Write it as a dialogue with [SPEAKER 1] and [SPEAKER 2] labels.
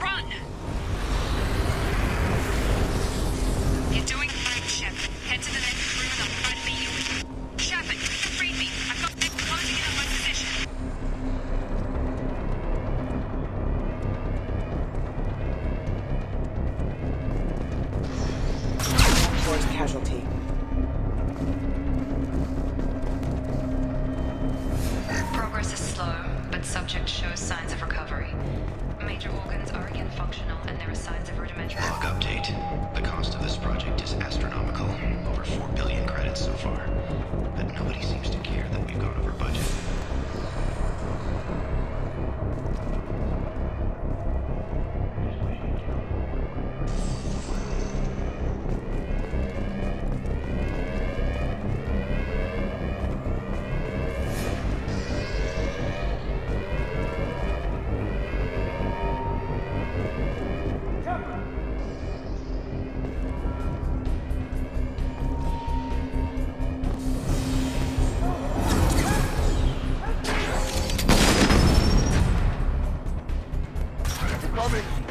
[SPEAKER 1] Run! You're doing fine, Shepard. Head to the next room and I'll find to meet you. Shepard, free me. I've got this closing in on my position.
[SPEAKER 2] Towards casualty.
[SPEAKER 1] Progress is slow, but subject shows signs of recovery. Major organs are there are
[SPEAKER 3] coming.